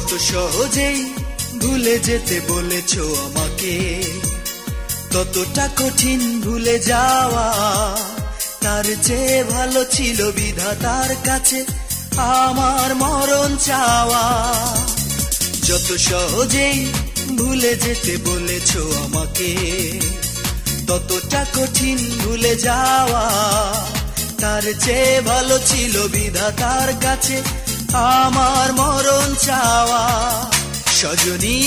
সহজেই ভুলে যেতে বলেছ আমাকে, ততটা কঠিন ভুলে যাওয়া তার চেয়ে ভালো ছিল বিধাতার কাছে আমার মরণ চাওয়া। যত সহজেই ভুলে যেতে বলেছ আমাকে, ততটা কঠিন ভুলে যাওয়া তার চেয়ে ভালো ছিল বিধাতার কাছে আমার মরণ চাওয়া সজনী,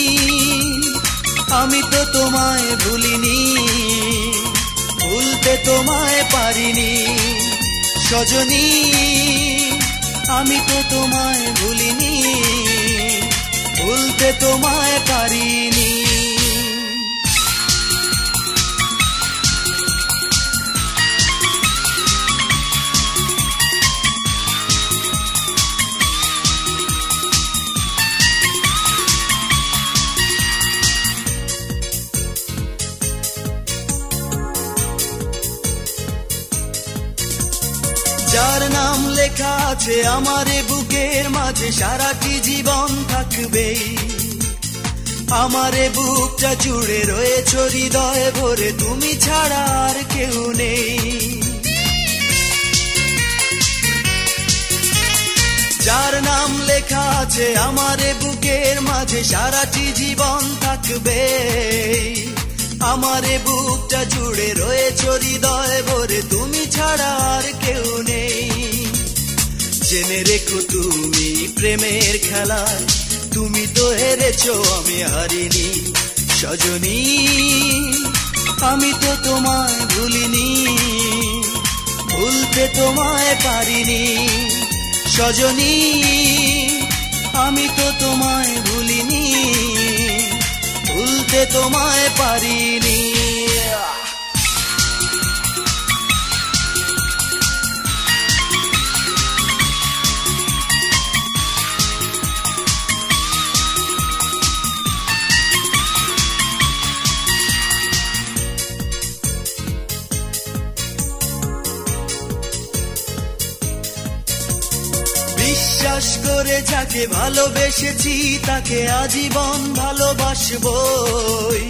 আমি তো তোমায় ভুলিনি, ভুলতে তোমায় পারিনি। সজনী, আমি তো তোমায় ভুলিনি, ভুলতে তোমায় পারিনি। যার নাম লেখা আছে আমার বুকের মাঝে, সারাটি জীবন থাকবে। আমারে বুকটা জুড়ে রয়েছ, হৃদয় ভরে তুমি ছাড়া আর কেউ নেই। যার নাম লেখা আছে আমারে বুকের মাঝে, সারাটি জীবন থাকবে। আমারে বুকটা জুড়ে রয়েছ, হৃদয় জেনে রেখো তুমি প্রেমের খেলায় তুমি তো হেরেছ, আমি হারিনি, সজনী। আমি তো তোমায় ভুলিনি, ভুলতে তোমায় পারিনি, সজনী। আমি তো তোমায় ভুলিনি, ভুলতে তোমায় পারিনি। বিশ্বাস করে যাকে ভালোবেসেছি, তাকে আজীবন ভালোবাসবই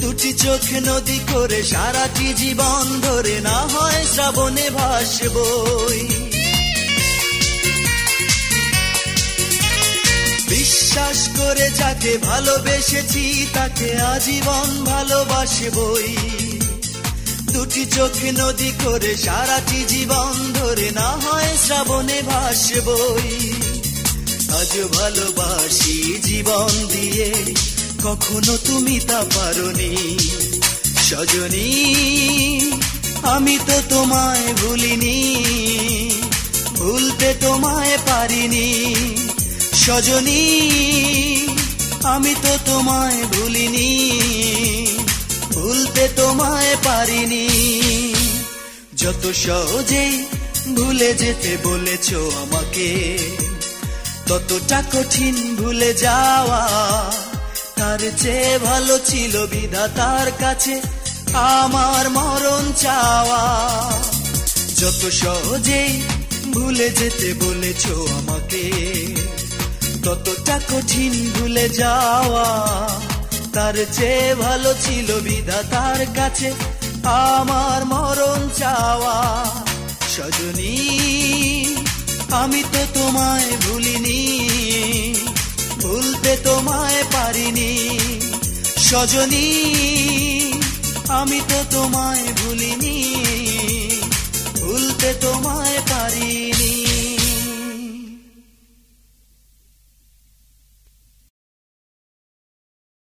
দুটি চোখ নদী করে সারাটি জীবন ধরে না হয় শ্রাবণে ভাসবই বিশ্বাস করে যাকে ভালোবেসেছি, তাকে আজীবন ভালোবাসবই দুটি চোখ নদী করে সারাটি জীবন ধরে না হয় শ্রাবণে ভাসবই। আজ ভালোবাসি জীবন দিয়ে, কখনো তুমি তা পারনি। সজনী, আমি তো তোমায় ভুলিনি, ভুলতে তোমায় পারিনি। সজনী, আমি তো তোমায় ভুলিনি। ভুলতে তোমায় পারিনি। যত সহজেই ভুলে যেতে বলেছ আমাকে, ততটা কঠিন ভুলে যাওয়া তার চেয়ে ভালো ছিল বিধাতার কাছে আমার মরণ চাওয়া। যত সহজেই ভুলে যেতে বলেছ আমাকে, ততটা কঠিন ভুলে যাওয়া তার চেয়ে ভালো ছিল বিধাতার কাছে আমার মরণ চাওয়া। সজনী, আমি তো তোমায় ভুলিনি, ভুলতে তোমায় পারিনি। সজনী, আমি তো তোমায় ভুলিনি।